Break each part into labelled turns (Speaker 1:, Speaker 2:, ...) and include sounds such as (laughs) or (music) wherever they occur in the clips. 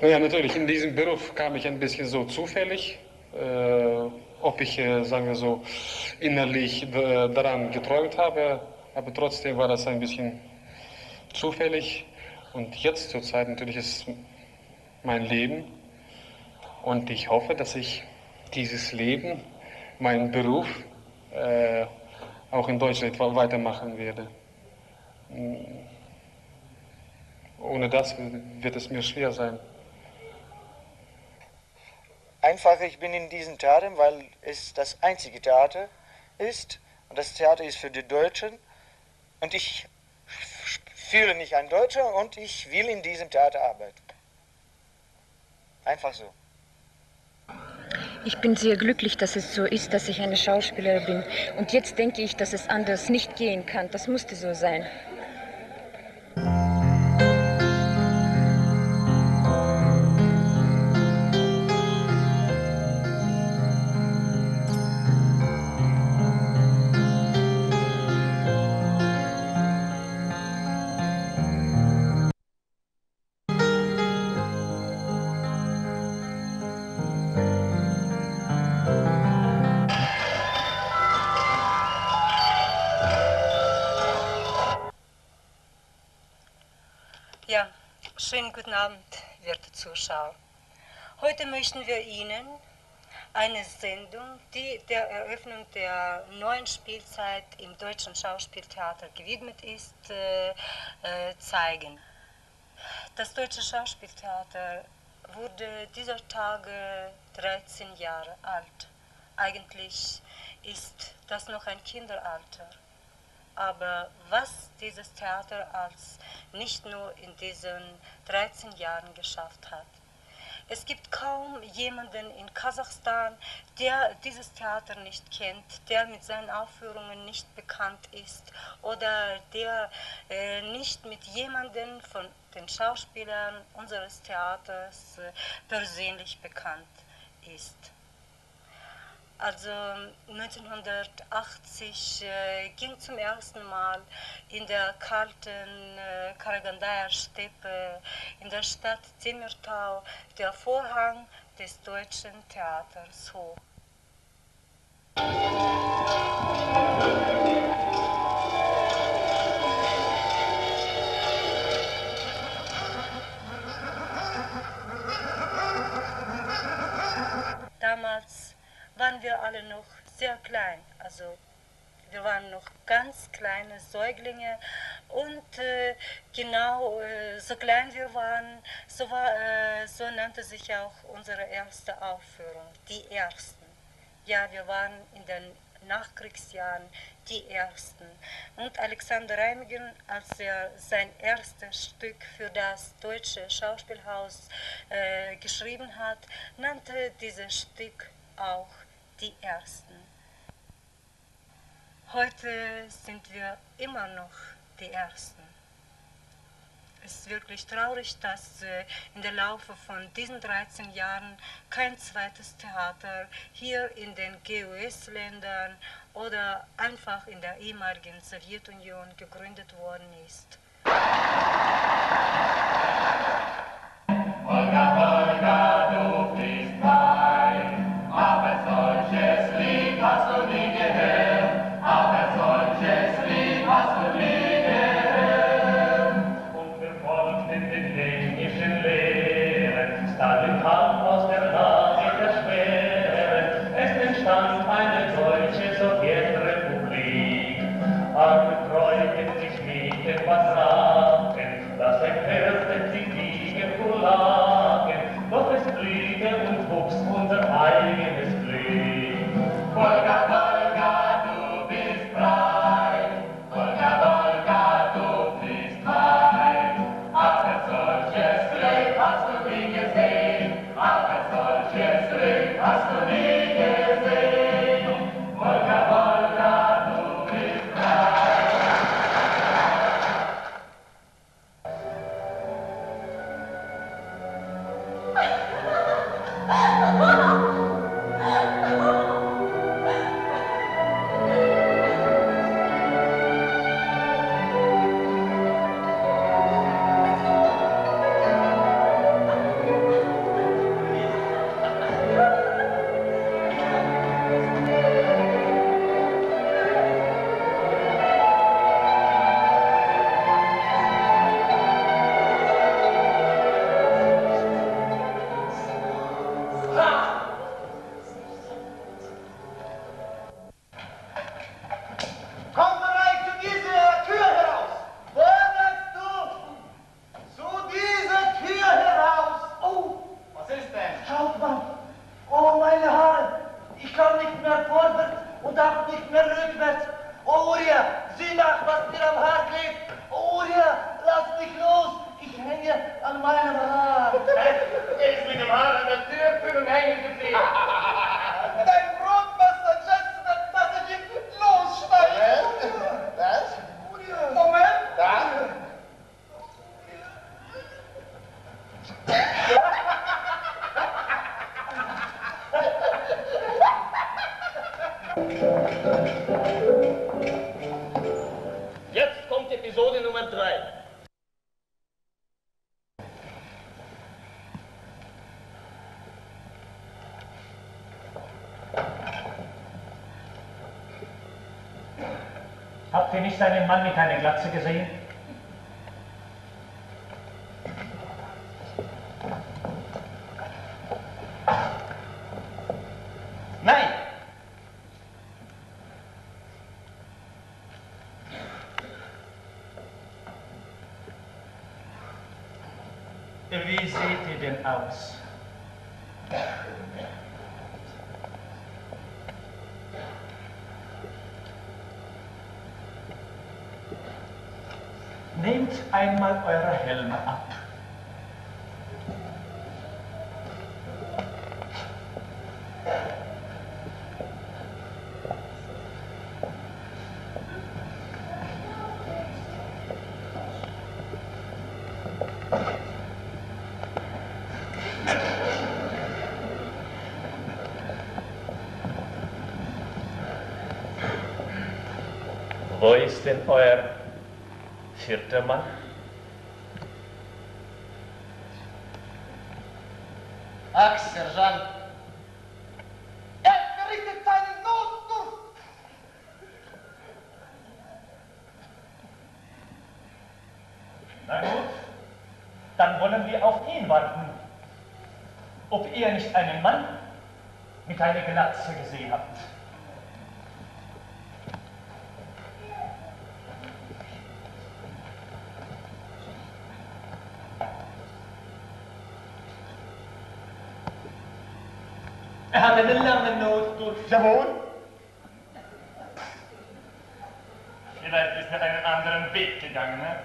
Speaker 1: Naja, natürlich, in diesem Beruf kam ich ein bisschen so zufällig. Äh, ob ich, äh, sagen wir so, innerlich äh, daran geträumt habe, aber trotzdem war das ein bisschen zufällig. Und jetzt zur Zeit natürlich ist mein Leben. Und ich hoffe, dass ich dieses Leben, meinen Beruf, äh, auch in Deutschland weitermachen werde. Ohne das wird es mir schwer sein.
Speaker 2: Einfach, ich bin in diesem Theater, weil es das einzige Theater ist. Und das Theater ist für die Deutschen. Und ich fühle mich ein Deutscher und ich will in diesem Theater arbeiten. Einfach so.
Speaker 3: Ich bin sehr glücklich, dass es so ist, dass ich eine Schauspielerin bin. Und jetzt denke ich, dass es anders nicht gehen kann. Das musste so sein.
Speaker 4: Zuschauer. Heute möchten wir Ihnen eine Sendung, die der Eröffnung der neuen Spielzeit im Deutschen Schauspieltheater gewidmet ist, äh, äh, zeigen. Das Deutsche Schauspieltheater wurde dieser Tage 13 Jahre alt. Eigentlich ist das noch ein Kinderalter. Aber was dieses Theater als nicht nur in diesen 13 Jahren geschafft hat. Es gibt kaum jemanden in Kasachstan, der dieses Theater nicht kennt, der mit seinen Aufführungen nicht bekannt ist oder der äh, nicht mit jemandem von den Schauspielern unseres Theaters äh, persönlich bekannt ist. Also 1980 äh, ging zum ersten Mal in der kalten äh, Karagandaya Steppe in der Stadt Temirtau der Vorhang des deutschen Theaters hoch. Waren wir alle noch sehr klein. Also wir waren noch ganz kleine Säuglinge und äh, genau äh, so klein wir waren, so, war, äh, so nannte sich auch unsere erste Aufführung, die ersten. Ja, wir waren in den Nachkriegsjahren die ersten. Und Alexander Reimigen, als er sein erstes Stück für das deutsche Schauspielhaus äh, geschrieben hat, nannte dieses Stück auch die Ersten. Heute sind wir immer noch die Ersten. Es ist wirklich traurig, dass äh, in der Laufe von diesen 13 Jahren kein zweites Theater hier in den GUS-Ländern oder einfach in der ehemaligen Sowjetunion gegründet worden ist. Olga,
Speaker 5: ihr nicht einen Mann mit einer Glatze gesehen?
Speaker 6: Nein!
Speaker 5: Wie seht ihr denn aus? Einmal eure Helme ab. Wo ist denn euer vierter Mann?
Speaker 7: Ach, Sergeant. Er verrichtet seinen Notdurft.
Speaker 5: Na gut, dann wollen wir auf ihn warten. Ob ihr nicht einen Mann mit einer Glatze gesehen habt. Lange Notdurft.
Speaker 6: Jawohl.
Speaker 5: Vielleicht ist er einen anderen Weg gegangen, ne?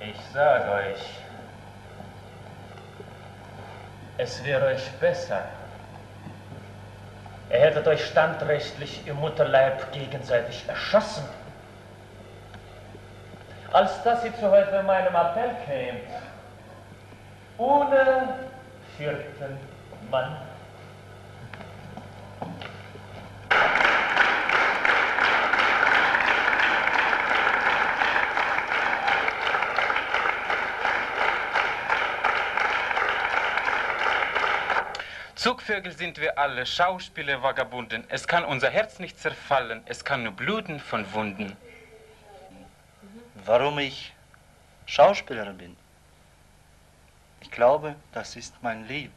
Speaker 5: Ich sag euch, es wäre euch besser. Ihr hättet euch standrechtlich im Mutterleib gegenseitig erschossen, als dass ihr zu heute meinem Appell kämt. Ohne vierten Mann.
Speaker 8: Zugvögel sind wir alle, Schauspieler, Vagabunden. Es kann unser Herz nicht zerfallen, es kann nur bluten von Wunden.
Speaker 9: Warum ich Schauspielerin bin? Ich glaube, das ist mein Leben.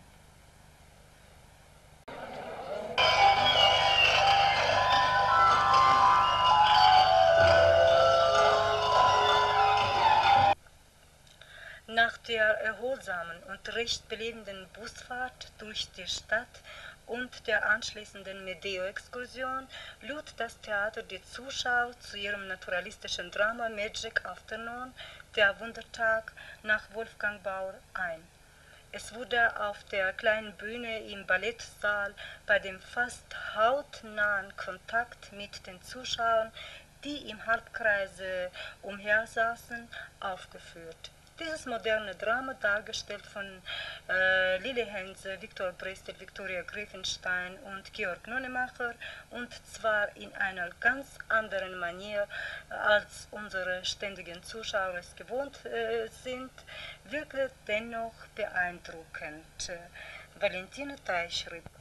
Speaker 4: Nach der erholsamen und recht belebenden Busfahrt durch die Stadt und der anschließenden Medeo-Exkursion lud das Theater die Zuschauer zu ihrem naturalistischen Drama Magic Afternoon, der Wundertag, nach Wolfgang Bauer ein. Es wurde auf der kleinen Bühne im Ballettsaal bei dem fast hautnahen Kontakt mit den Zuschauern, die im Halbkreise umhersaßen, aufgeführt. Dieses moderne Drama, dargestellt von äh, Lili Hense, Viktor Brestel, Viktoria Griffenstein und Georg Nonnemacher, und zwar in einer ganz anderen Manier, als unsere ständigen Zuschauer es gewohnt äh, sind, wirkte dennoch beeindruckend. Valentina Teich schrieb.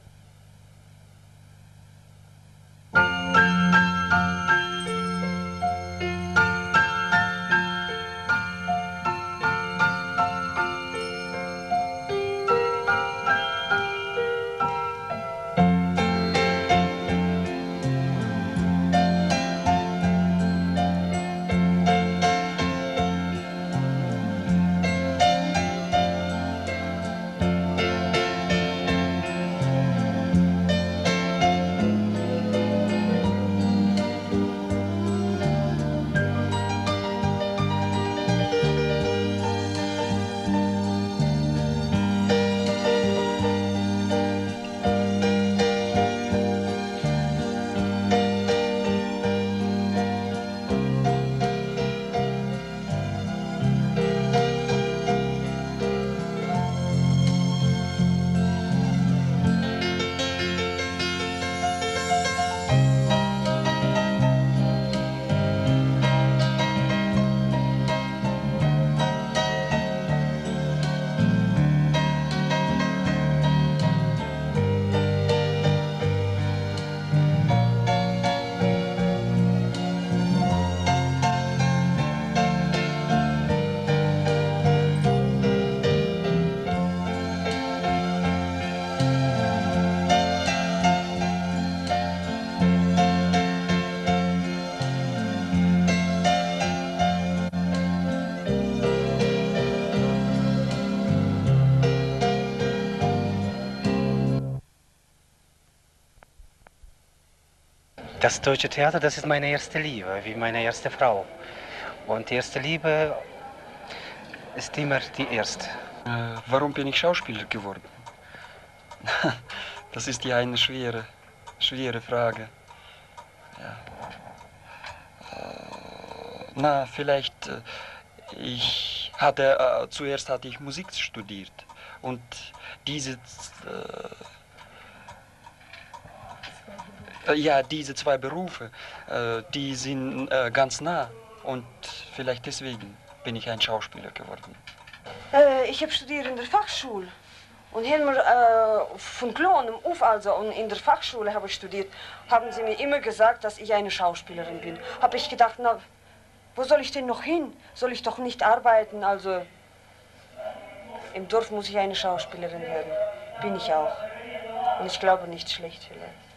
Speaker 10: Das deutsche Theater, das ist meine erste Liebe, wie meine erste Frau. Und die erste Liebe ist immer die erste.
Speaker 11: Äh, warum bin ich Schauspieler geworden? (laughs) Das ist ja eine schwere, schwere Frage. Ja. Äh, na, vielleicht, äh, ich hatte, zuerst hatte ich Musik studiert und diese, ja, diese zwei Berufe, äh, die sind äh, ganz nah und vielleicht deswegen bin ich ein Schauspieler geworden.
Speaker 12: Äh, ich habe studiert in der Fachschule. Und Helmer äh, von kleinem auf also und in der Fachschule habe ich studiert, haben sie mir immer gesagt, dass ich eine Schauspielerin bin. Habe ich gedacht, na, wo soll ich denn noch hin? Soll ich doch nicht arbeiten? Also im Dorf muss ich eine Schauspielerin werden. Bin ich auch. Und ich glaube nicht schlecht vielleicht.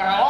Speaker 13: Carl.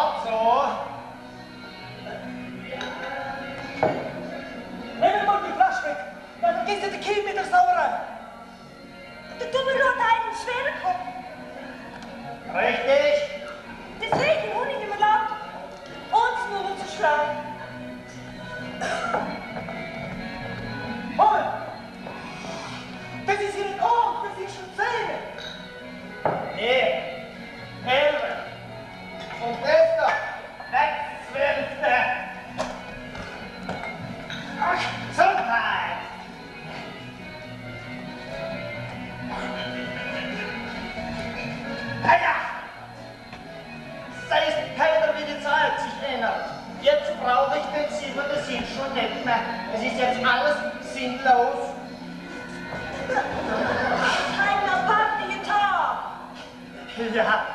Speaker 5: Ja,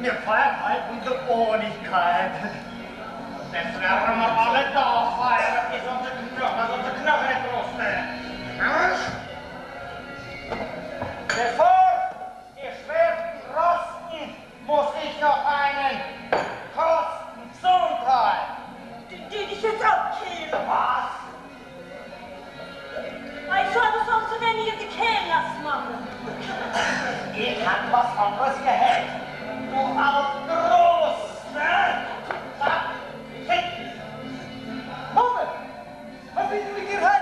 Speaker 13: wir
Speaker 5: feiern halt unsere Ohnigkeit. Das werden wir alle da feiern, bis unsere Knochen, dass unsere Knochen nicht rosten. Bevor die Schwerten rosten, muss ich noch einen kosten Gesundheit.
Speaker 13: Die, die dich jetzt abkillen.
Speaker 5: Was?
Speaker 13: Ich soll das auch so wenig auf die Kehlast machen.
Speaker 5: Ich kann was anderes gehört. Du auf groß, ne?
Speaker 14: Moment. Was ist denn mit dir heute,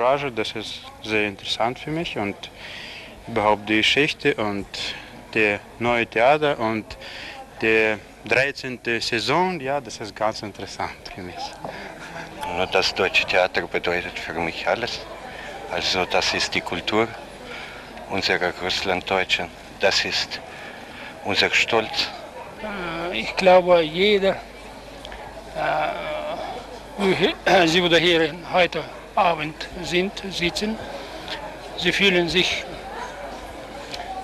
Speaker 15: Courage, das ist sehr interessant für mich und überhaupt die Geschichte und der neue Theater und der 13. Saison, ja, das ist ganz interessant für mich.
Speaker 16: Nur das deutsche Theater bedeutet für mich alles. Also das ist die Kultur unserer Russlanddeutschen. Das ist unser Stolz?
Speaker 17: Äh, Ich glaube, jeder, äh, wie Sie oder hier heute Abend sind, sitzen, sie fühlen sich,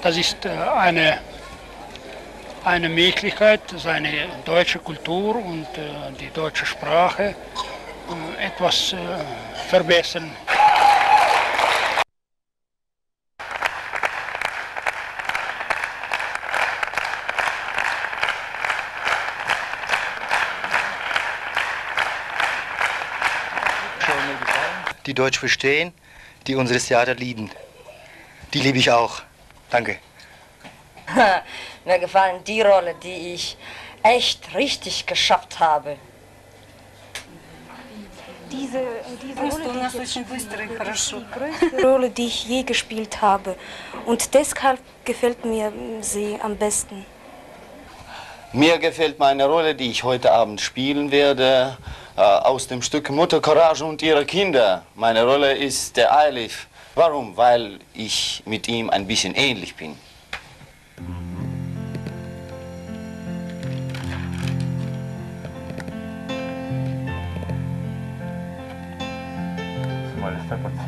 Speaker 17: das ist äh, eine, eine Möglichkeit, seine deutsche Kultur und äh, die deutsche Sprache äh, etwas verbessern.
Speaker 18: die die Deutsch verstehen, die unseres Theater lieben. Die liebe ich auch. Danke. (laughs)
Speaker 19: Mir gefallen die Rolle, die ich echt richtig geschafft habe.
Speaker 20: Diese, diese Rolle, die, Rolle, die ich je gespielt habe. Und deshalb gefällt mir hm, sie am besten.
Speaker 21: Mir gefällt meine Rolle, die ich heute Abend spielen werde. Äh, aus dem Stück Mutter Courage und ihre Kinder. Meine Rolle ist der Eilif. Warum? Weil ich mit ihm ein bisschen ähnlich bin.
Speaker 20: Mal, ist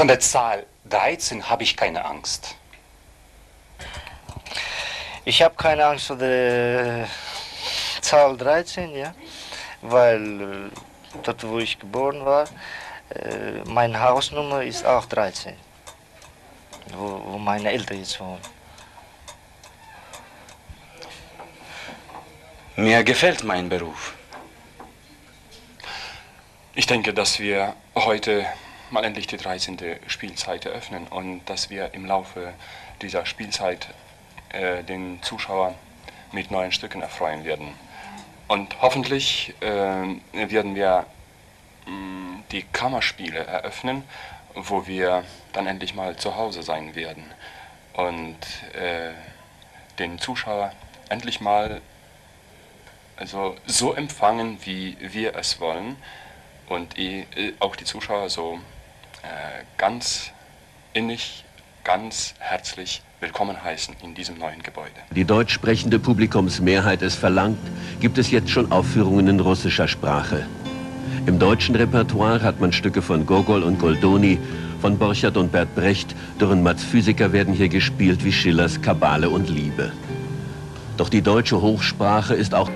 Speaker 22: Von der Zahl 13 habe ich keine Angst.
Speaker 18: Ich habe keine Angst vor der Zahl 13, ja, weil äh, dort, wo ich geboren war, äh, meine Hausnummer ist auch 13, wo, wo meine Eltern jetzt wohnen.
Speaker 23: Mir gefällt mein Beruf.
Speaker 24: Ich denke, dass wir heute mal endlich die 13. Spielzeit eröffnen und dass wir im Laufe dieser Spielzeit äh, den Zuschauer mit neuen Stücken erfreuen werden. Und hoffentlich äh, werden wir mh, die Kammerspiele eröffnen, wo wir dann endlich mal zu Hause sein werden und äh, den Zuschauer endlich mal also so empfangen, wie wir es wollen und äh, auch die Zuschauer so äh, ganz innig, ganz herzlich willkommen heißen in diesem neuen Gebäude.
Speaker 25: Die deutsch sprechende Publikumsmehrheit es verlangt, gibt es jetzt schon Aufführungen in russischer Sprache. Im deutschen Repertoire hat man Stücke von Gogol und Goldoni, von Borchardt und Bert Brecht, Dürrenmatts Physiker werden hier gespielt wie Schillers Kabale und Liebe. Doch die deutsche Hochsprache ist auch